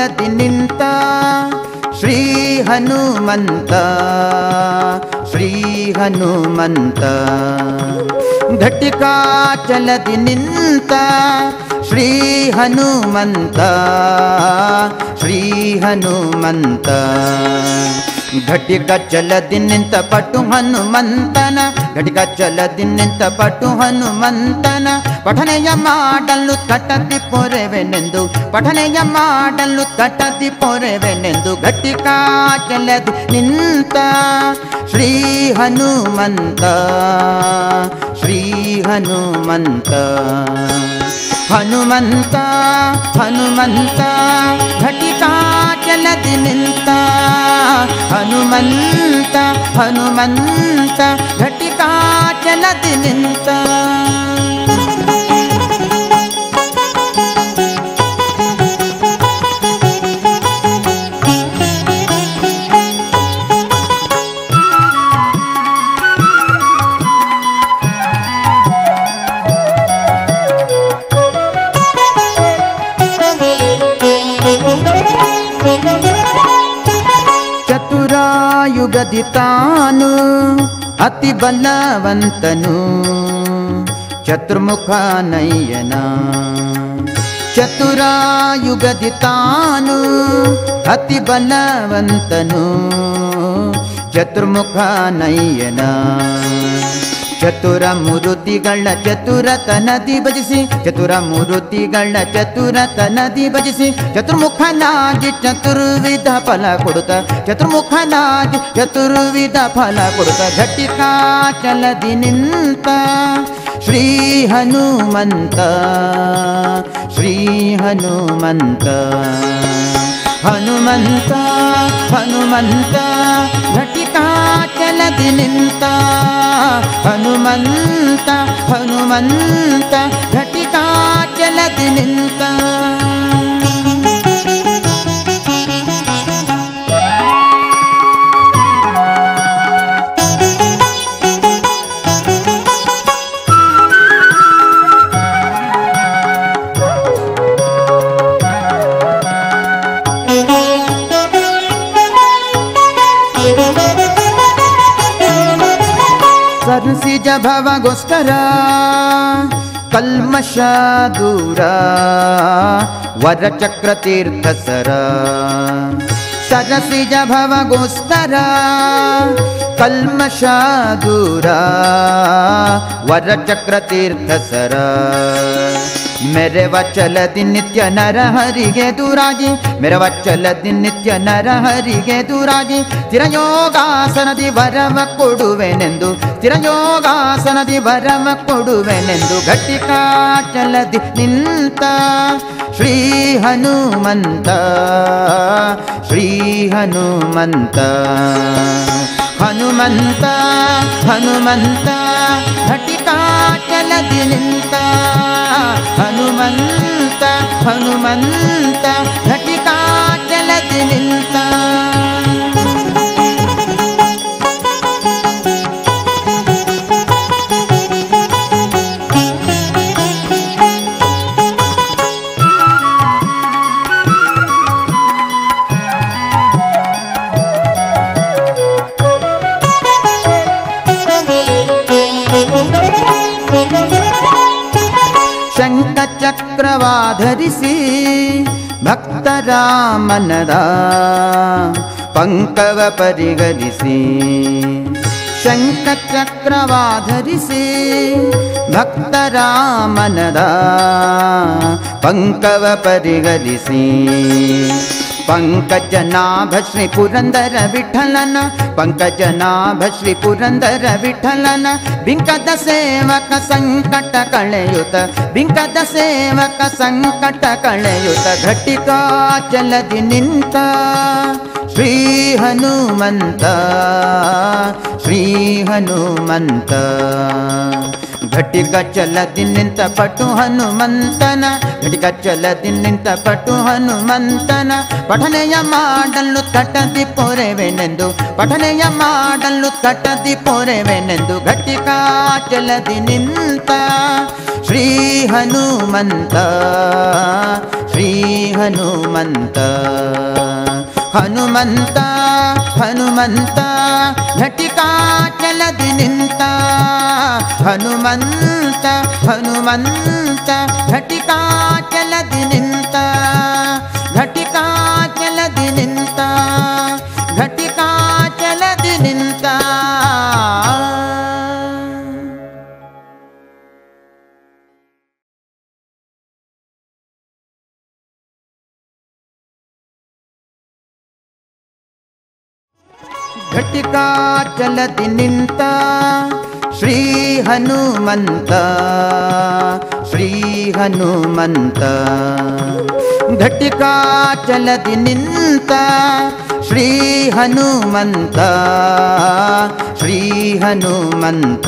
ಚಲದಿ ನಿಂತ ಶ್ರೀ ಹನುಮಂತ ಶ್ರೀ ಹನುಮಂತ ಘಟಿಕಾ ಚಲದಿ ನಿಂತ ಶ್ರೀ ಹನುಮಂತ ಶ್ರೀ ಹನುಮಂತ ಘಟಿಕ ಚಲದಿ ನಿಂತ ಪಟು ಹನುಮಂತನ ಘಟಿಕ ಚಲದಿ ನಿಂತ ಪಟು ಹನುಮಂತನ ಪಠನೆಯ ಮಾಡಲು ಕಟದಿ ಪೊರೆವೆನೆಂದು ಪಠನೆಯ ಮಾಡಲು ಕಟದಿ ಪೊರೆವೆನೆಂದು ಘಟಿಕ ಚಲದಿ ನಿಂತ ಶ್ರೀ ಹನುಮಂತ ಶ್ರೀ ಹನುಮಂತ ಹನುಮಂತ ಹನುಮಂತ ಘಟಿಕಾ ಚಲದಿ ನಿಂತ ಹನುಮಂತ ಹನುಮಂತ ಘಟಿಕಾ ಚಲದಿ ನಿಂತ ಚತುರಾಯುಗದಿ ತಾನು ಅತಿ ಬಲವಂತನು ಚತುರ್ಮುಖ ನಯ್ಯನ ಚತುರಾಯುಗದಿ ತಾನು ಅತಿ ಬಲವಂತನು ಚತುರ್ಮುಖ ನಯ್ಯನ ಚತುರ ಮೂರುತಿಗಳ ಚತುರತನದಿ ಭಜಿಸಿ, ಚತುರ ಮೂರುತಿಗಳ ಚತುರತನದಿ ಭಜಿಸಿ, ಚತುರ್ಮುಖನಾಗಿ ಚತುರ್ವಿಧ ಫಲ ಕೊಡುತ್ತ, ಚತುರ್ಮುಖನಾಗಿ ಚತುರ್ವಿಧ ಫಲ ಕೊಡುತ್ತ ಘಟಿಕಾ ಚಲದಿ ನಿಂತ, ಶ್ರೀ ಹನುಮಂತ ಶ್ರೀ ಹನುಮಂತ ಹನುಮಂತ ಹನುಮಂತ ಘಟಿಕಾ तिनिन्ता हनुमन्त हनुमन्त घटिका चलतिनिता भव गोस्तरा कल्मषादूरा। वरचक्रतीर्थ सरा सजसि भव गोस्तरा कल्मषादुरा। वरचक्रतीर्थ सर ಮೆರೆವ ಚಲದಿ ನಿತ್ಯ ನರಹರಿಗೆ ದೂರಾಗಿ ಮೆರವ ಚಲದಿ ನಿತ್ಯ ನರಹರಿಗೆ ದೂರಾಗಿ ತಿರಯೋಗಾಸನದಿ ವರವ ಕೊಡುವೆನೆಂದು ತಿರಯೋಗಾಸನದಿ ವರವ ಕೊಡುವೆನೆಂದು ಘಟಿಕಾ ಚಲದಿ ನಿಂತ, ಶ್ರೀ ಹನುಮಂತ ಶ್ರೀ ಹನುಮಂತ ಹನುಮಂತ ಹನುಮಂತ. ಚಲದಿ ನಿಂತ ಹನುಮಂತ ಹನುಮಂತ ಘಟಿಕಾ ಚಕ್ರವಾಧರಿಸಿ ಭಕ್ತರ ಮನದ ಪಂಕವ ಪರಿಗಣಿಸಿ ಶಂಖ ಚಕ್ರವಾಧರಿಸಿ ಭಕ್ತರ ಮನದ ಪಂಕವ ಪರಿಗಣಿಸಿ पङ्कजनाभ भश्री पुरन्दर विठलन पङ्कजना भश्री पुरन्दर विठलन विङ्कदसेवक सङ्कट कलयुत विङ्कदसेवक सङ्कट कलयुत घटिकाचलदि निन्त श्री हनुमन्त श्री हनुमन्त ಘಟಿಕ ಚಲದಿ ನಿಂತ ಪಟು ಹನುಮಂತನ ಘಟಿಕ ಚಲದಿ ನಿಂತ ಪಟು ಹನುಮಂತನ ಪಠನೆಯ ಮಾಡಲು ತಟದಿ ಪೊರೆವೆನೆಂದು ಪಠನೆಯ ಮಾಡಲು ತಟದಿ ಪೊರೆವೆನೆಂದು ಘಟಿಕ ಚಲದಿ ನಿಂತ ಶ್ರೀ ಹನುಮಂತ ಶ್ರೀ ಹನುಮಂತ ಹನುಮಂತ ಹನುಮಂತ ಘಟಿಕಾ ಚಲದಿ ನಿಂತ ಹನುಮಂತ ಹನುಮಂತ ಘಟಿಕಾ ಘಟಿಕಾಚಲದಿ ನಿಂತ ಘಟಿಕಾಚಲದಿ ನಿಂತ ಘಟಿಕಾಚಲದಿ ನಿಂತ. ಘಟಿಕಾಚಲದಿ ನಿಂತ श्रीहनुमन्त श्री हनुमन्त। घटिका चलति निन्त श्री हनुमन्त श्री हनुमन्त।